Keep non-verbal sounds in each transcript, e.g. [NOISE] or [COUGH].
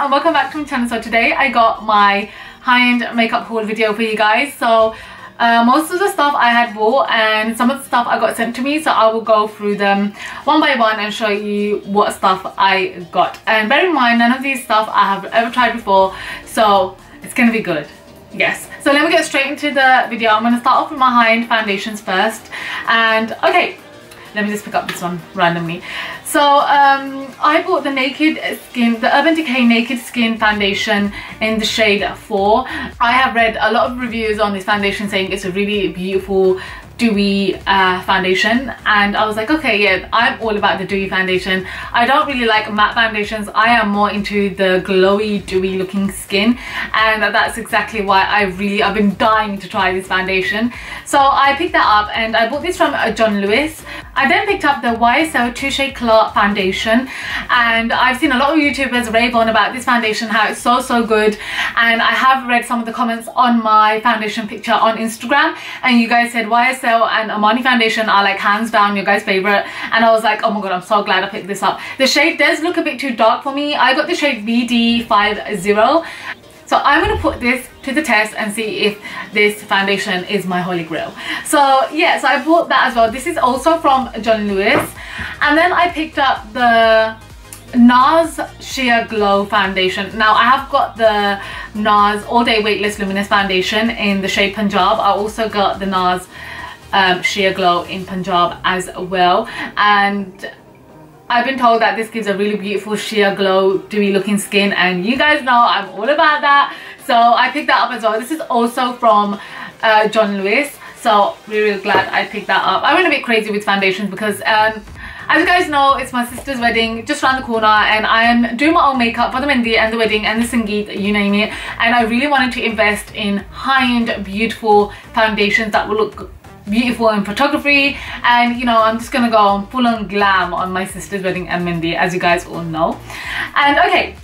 and welcome back to my channel. So today I got my high-end makeup haul video for you guys. So uh, most of the stuff I had bought and some of the stuff I got sent to me. So I will go through them one by one and show you what stuff I got. And bear in mind none of these stuff I have ever tried before. So it's gonna be good. Yes. So let me get straight into the video. I'm gonna start off with my high-end foundations first. And okay let me just pick up this one randomly so um, I bought the Naked Skin, the Urban Decay Naked Skin Foundation in the shade 4. I have read a lot of reviews on this foundation saying it's a really beautiful dewy uh, foundation? And I was like okay yeah I'm all about the dewy foundation. I don't really like matte foundations. I am more into the glowy dewy looking skin. And that's exactly why I really I've been dying to try this foundation. So I picked that up and I bought this from uh, John Lewis. I then picked up the YSL Touche Éclat foundation. And I've seen a lot of YouTubers rave on about this foundation how it's so so good. And I have read some of the comments on my foundation picture on Instagram. And you guys said YSL and Armani foundation are like hands down your guys favorite and I was like oh my god I'm so glad I picked this up the shade does look a bit too dark for me I got the shade BD50 so I'm going to put this to the test and see if this foundation is my holy grail. So yeah, so I bought that as well. This is also from John Lewis. And then I picked up the NARS Sheer Glow Foundation. Now I have got the NARS All Day Weightless Luminous Foundation in the shade Punjab. I also got the NARS um, sheer glow in Punjab as well. And I've been told that this gives a really beautiful sheer glow dewy looking skin and you guys know I'm all about that. So I picked that up as well. This is also from uh, John Lewis. So really, really glad I picked that up. I went a bit crazy with foundations because um, as you guys know, it's my sister's wedding just around the corner and I am doing my own makeup for the Mehndi and the wedding and the Sangeet, you name it. And I really wanted to invest in high-end, beautiful foundations that will look beautiful in photography and you know I'm just gonna go full on glam on my sister's wedding and Mehndi as you guys all know and okay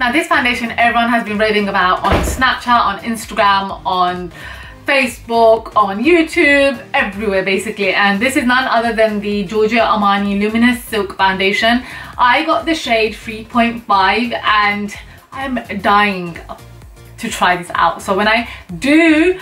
now this foundation everyone has been raving about on Snapchat on Instagram on Facebook, on YouTube, everywhere basically. And this is none other than the Giorgio Armani Luminous Silk Foundation. I got the shade 3.5 and I'm dying to try this out. So when I do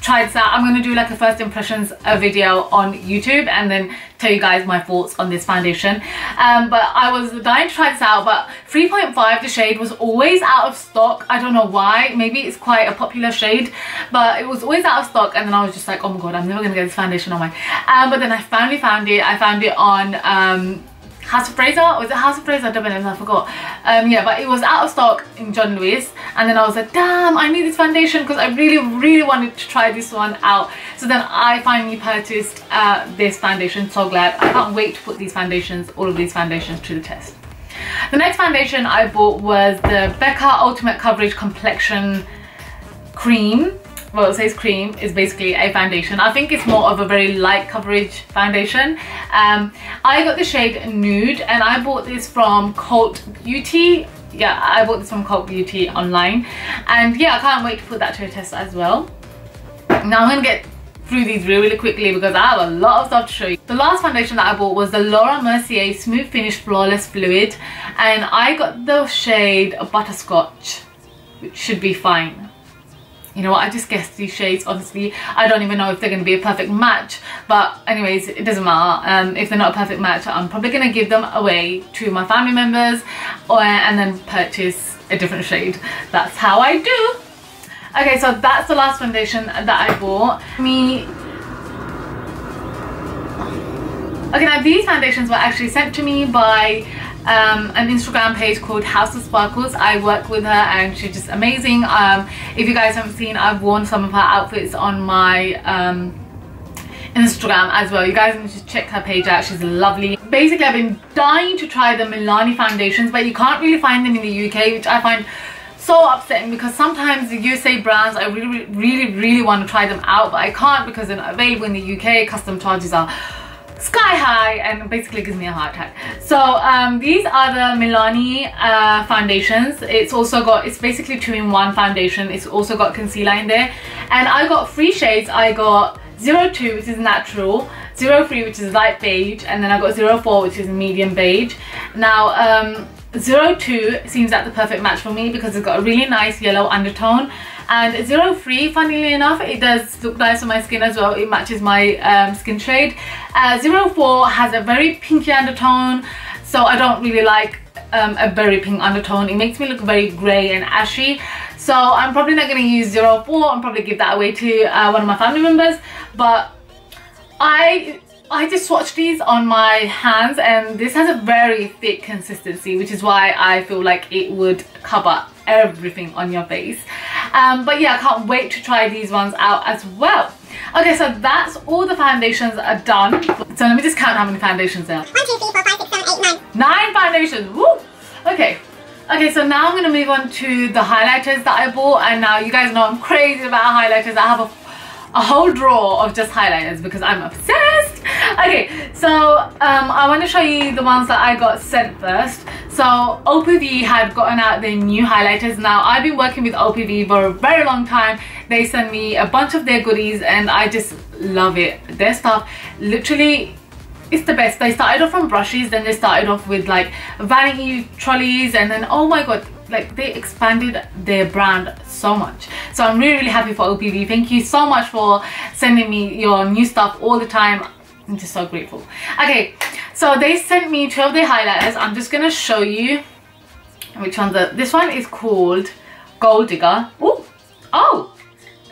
try that. I'm to do like a first impressions a video on YouTube and then tell you guys my thoughts on this foundation. Um, but I was dying to try this out but 3.5 the shade was always out of stock. I don't know why. Maybe it's quite a popular shade but it was always out of stock and then I was just like oh my god I'm never to get this foundation on my... Um, but then I finally found it. I found it on... Um, House of Fraser, was it House of Fraser? I don't know, I forgot. Um, yeah, but it was out of stock in John Lewis. And then I was like, damn, I need this foundation because I really, really wanted to try this one out. So then I finally purchased uh, this foundation. So glad. I can't wait to put these foundations, all of these foundations to the test. The next foundation I bought was the Becca Ultimate Coverage Complexion Cream well it says cream is basically a foundation. I think it's more of a very light coverage foundation. Um, i got the shade nude and i bought this from cult beauty. Yeah i bought this from cult beauty online. And yeah i can't wait to put that to a test as well. Now i'm gonna get through these really, really quickly because I have a lot of stuff to show you. The last foundation that I bought was the Laura Mercier Smooth Finish Flawless Fluid and I got the shade Butterscotch which should be fine you know what I just guessed these shades honestly I don't even know if they're going to be a perfect match but anyways it doesn't matter. Um, if they're not a perfect match I'm probably going to give them away to my family members or and then purchase a different shade. That's how I do. Okay so that's the last foundation that I bought. Me okay now these foundations were actually sent to me by um, an Instagram page called House of Sparklez. I work with her and she's just amazing. Um, if you guys haven't seen, I've worn some of her outfits on my um, Instagram as well. You guys need to check her page out. She's lovely. Basically, I've been dying to try the Milani foundations, but you can't really find them in the UK, which I find so upsetting because sometimes the USA brands I really really really want to try them out but I can't because they're not available in the UK custom charges are sky high and basically gives me a heart attack. So um, these are the Milani uh, foundations. It's also got it's basically two in one foundation. It's also got concealer in there. And I got three shades. I got 02 which is natural 03 which is light beige and then I got 04 which is medium beige. Now um, 02 seems like the perfect match for me because it's got a really nice yellow undertone and 03 funnily enough it does look nice on my skin as well. It matches my um, skin shade uh, 04 has a very pinky undertone so I don't really like um, a very pink undertone. It makes me look very grey and ashy. So I'm probably not going to use zero four. I'm probably give that away to uh, one of my family members. But I I just swatched these on my hands and this has a very thick consistency which is why I feel like it would cover everything on your face. Um, but yeah, I can't wait to try these ones out as well. Okay, so that's all the foundations are done. So let me just count how many foundations there are. 1, 2, 3, 4, 5, 6, 7, 8, 9. 9 foundations, woo! Okay, Okay, so now I'm going to move on to the highlighters that I bought and now you guys know I'm crazy about highlighters. I have a a whole drawer of just highlighters because I'm obsessed. Okay, so um, I want to show you the ones that I got sent first. So OPV had gotten out their new highlighters. Now I've been working with OPV for a very long time. They send me a bunch of their goodies and I just love it. Their stuff literally it's the best. They started off from brushes, then they started off with like vanity trolleys and then oh my god, like they expanded their brand so much so i'm really really happy for opv thank you so much for sending me your new stuff all the time i'm just so grateful okay so they sent me 12 day highlighters. I'm just gonna show you which ones are this one is called gold digger. Oh oh.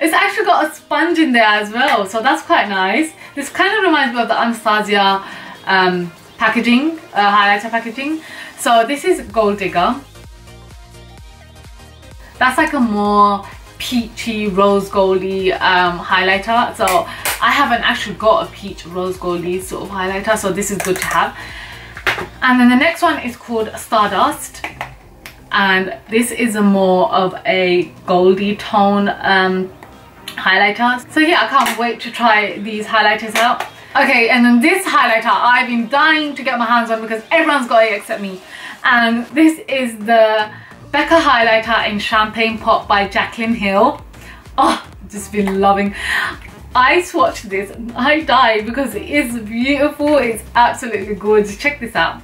It's actually got a sponge in there as well so that's quite nice. This kind of reminds me of the anastasia um, packaging uh, highlighter packaging. So this is gold digger. That's like a more peachy rose goldy um, highlighter. So I haven't actually got a peach rose goldy sort of highlighter so this is good to have. And then the next one is called Stardust. And this is a more of a goldy tone um, highlighter. So yeah I can't wait to try these highlighters out. Okay and then this highlighter I've been dying to get my hands on because everyone's got it except me. And this is the Becca highlighter in Champagne Pop by Jaclyn Hill. Oh, just been loving. I swatched this I died because it is beautiful. It's absolutely gorgeous. Check this out.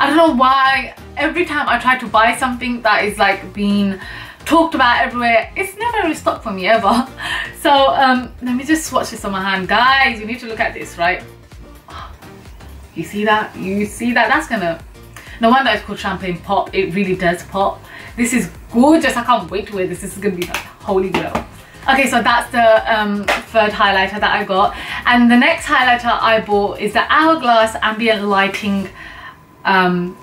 I don't know why every time I try to buy something that is like being talked about everywhere it's never really stopped for me ever [LAUGHS] so um let me just swatch this on my hand guys you need to look at this right you see that you see that that's gonna no wonder it's called Champagne Pop. It really does pop. This is gorgeous. I can't wait to wear this. This is going to be like holy grail. Okay, so that's the um, third highlighter that I got. And the next highlighter I bought is the Hourglass Ambient Lighting um,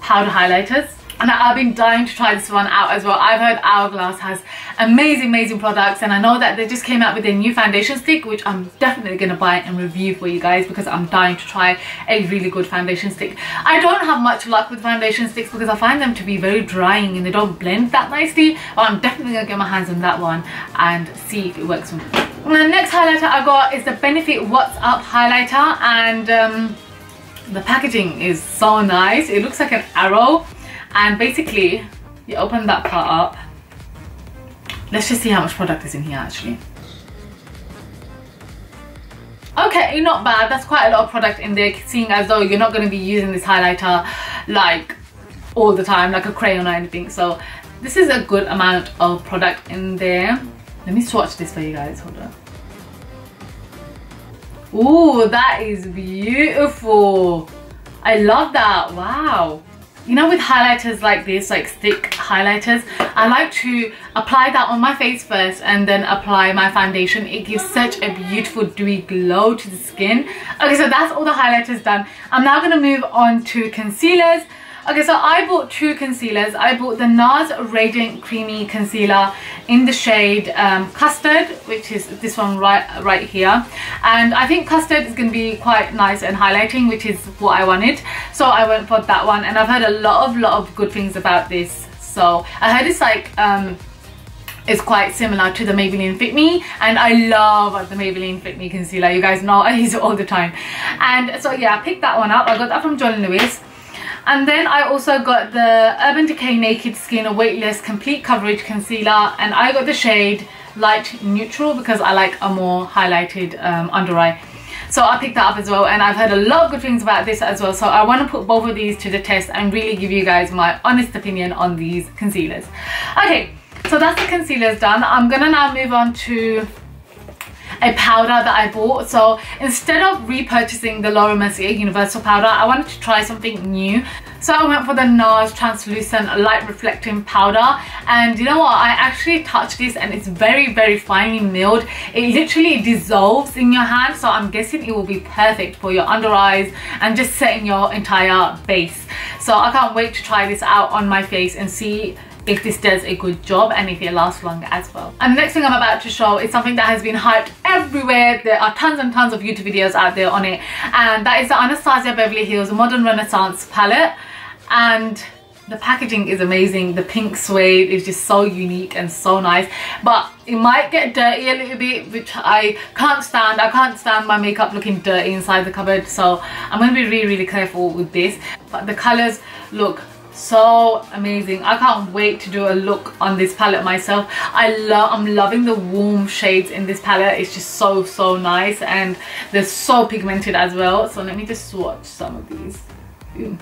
Powder Highlighters and I've been dying to try this one out as well. I've heard Hourglass has amazing, amazing products and I know that they just came out with a new foundation stick which I'm definitely going to buy and review for you guys because I'm dying to try a really good foundation stick. I don't have much luck with foundation sticks because I find them to be very drying and they don't blend that nicely but I'm definitely going to get my hands on that one and see if it works for me. The next highlighter I got is the Benefit What's Up highlighter and um, the packaging is so nice. It looks like an arrow and basically you open that part up. Let's just see how much product is in here actually. Okay not bad. That's quite a lot of product in there seeing as though you're not going to be using this highlighter like all the time like a crayon or anything. So this is a good amount of product in there. Let me swatch this for you guys. Hold on. Ooh, that is beautiful. I love that. Wow you know with highlighters like this like thick highlighters I like to apply that on my face first and then apply my foundation. It gives such a beautiful dewy glow to the skin. Okay so that's all the highlighters done. I'm now going to move on to concealers Okay, so I bought two concealers. I bought the NARS Radiant Creamy Concealer in the shade um, Custard, which is this one right, right here. And I think Custard is going to be quite nice and highlighting, which is what I wanted. So I went for that one. And I've heard a lot of, lot of good things about this. So I heard it's like... Um, is quite similar to the Maybelline Fit Me and I love the Maybelline Fit Me concealer you guys know I use it all the time and so yeah I picked that one up I got that from John Lewis and then I also got the Urban Decay Naked Skin A Weightless Complete Coverage Concealer and I got the shade Light Neutral because I like a more highlighted um, under eye. so I picked that up as well and I've heard a lot of good things about this as well. So I want to put both of these to the test and really give you guys my honest opinion on these concealers. Okay so that's the concealers done. I'm gonna now move on to a powder that I bought. So instead of repurchasing the Laura Mercier Universal Powder, I wanted to try something new. So I went for the NARS Translucent Light Reflecting Powder. And you know what? I actually touched this and it's very, very finely milled. It literally dissolves in your hand. So I'm guessing it will be perfect for your under eyes and just setting your entire base. So I can't wait to try this out on my face and see if this does a good job and if it lasts longer as well. And the next thing I'm about to show is something that has been hyped everywhere. There are tons and tons of YouTube videos out there on it. And that is the Anastasia Beverly Hills Modern Renaissance palette. And the packaging is amazing. The pink suede is just so unique and so nice. But it might get dirty a little bit which i can't stand. I can't stand my makeup looking dirty inside the cupboard. So i'm going to be really really careful with this. But the colors look so amazing i can't wait to do a look on this palette myself i love i'm loving the warm shades in this palette it's just so so nice and they're so pigmented as well so let me just swatch some of these Ooh.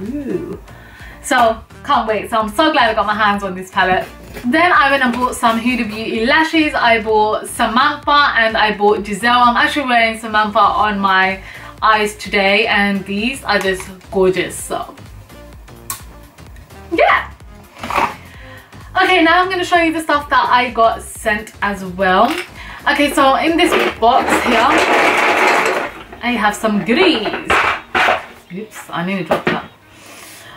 Ooh. so can't wait so i'm so glad i got my hands on this palette then I went and bought some Huda Beauty lashes. I bought Samantha and I bought Giselle. I'm actually wearing Samantha on my eyes today and these are just gorgeous. So yeah okay now i'm going to show you the stuff that i got sent as well okay so in this box here i have some goodies oops i nearly dropped that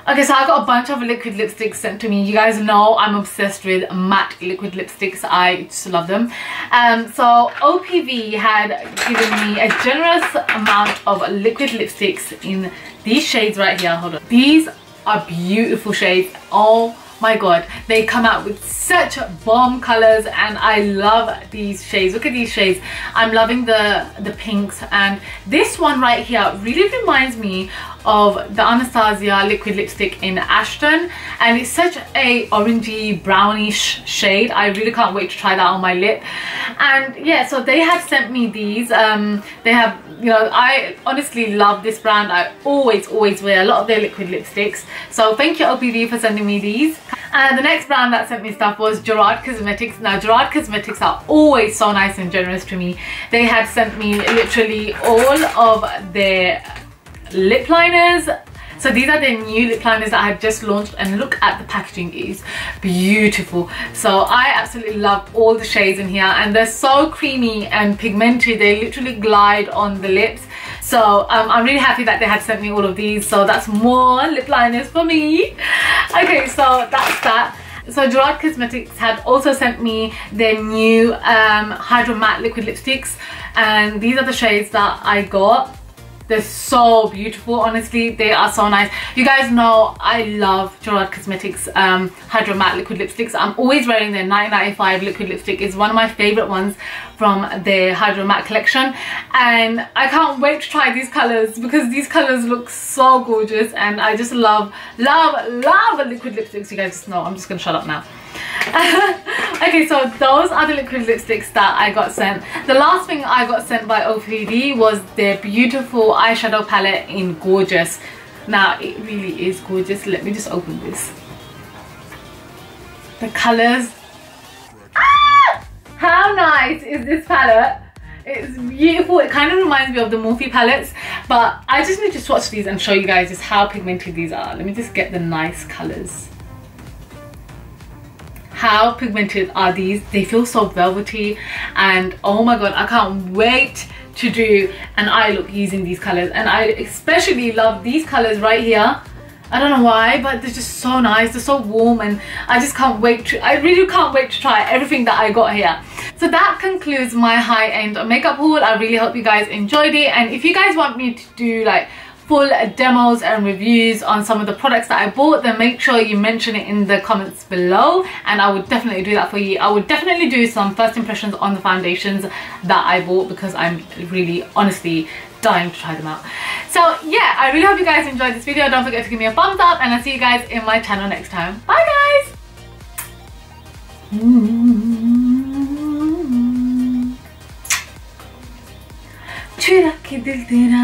Okay, so I got a bunch of liquid lipsticks sent to me. You guys know I'm obsessed with matte liquid lipsticks. I just love them. Um, so OPV had given me a generous amount of liquid lipsticks in these shades right here. Hold on. These are beautiful shades. Oh my god they come out with such bomb colors and i love these shades. Look at these shades. I'm loving the the pinks. And this one right here really reminds me of the anastasia liquid lipstick in ashton. And it's such a orangey brownish shade. I really can't wait to try that on my lip. And yeah so they have sent me these. Um they have you know i honestly love this brand. I always always wear a lot of their liquid lipsticks. So thank you opv for sending me these and the next brand that sent me stuff was gerard cosmetics now gerard cosmetics are always so nice and generous to me they had sent me literally all of their lip liners so these are the new lip liners that I have just launched and look at the packaging is beautiful. So I absolutely love all the shades in here and they're so creamy and pigmented. They literally glide on the lips. So um, I'm really happy that they had sent me all of these. So that's more lip liners for me. Okay, so that's that. So Gerard Cosmetics had also sent me their new um, Hydra Matte Liquid Lipsticks and these are the shades that I got they're so beautiful, honestly. They are so nice. You guys know I love Gerard Cosmetics um, Hydra Matte Liquid Lipsticks. I'm always wearing their 995 liquid lipstick. It's one of my favorite ones from their Hydra Matte collection. And I can't wait to try these colors because these colors look so gorgeous. And I just love, love, love liquid lipsticks. You guys know. I'm just going to shut up now. [LAUGHS] okay, so those are the liquid lipsticks that I got sent. The last thing I got sent by OPV was their beautiful eyeshadow palette in Gorgeous. Now, it really is gorgeous. Let me just open this. The colors. Ah! How nice is this palette? It's beautiful. It kind of reminds me of the Morphe palettes. But I just need to swatch these and show you guys just how pigmented these are. Let me just get the nice colors how pigmented are these they feel so velvety and oh my god i can't wait to do an eye look using these colors and i especially love these colors right here I don't know why, but they're just so nice. They're so warm and I just can't wait to, I really can't wait to try everything that I got here. So that concludes my high-end makeup haul. I really hope you guys enjoyed it. And if you guys want me to do like full demos and reviews on some of the products that I bought then make sure you mention it in the comments below and I would definitely do that for you. I would definitely do some first impressions on the foundations that I bought because I'm really honestly dying to try them out. So yeah, I really hope you guys enjoyed this video. Don't forget to give me a thumbs up and I'll see you guys in my channel next time. Bye guys! Mm -hmm. छुरा के दिल तेरा।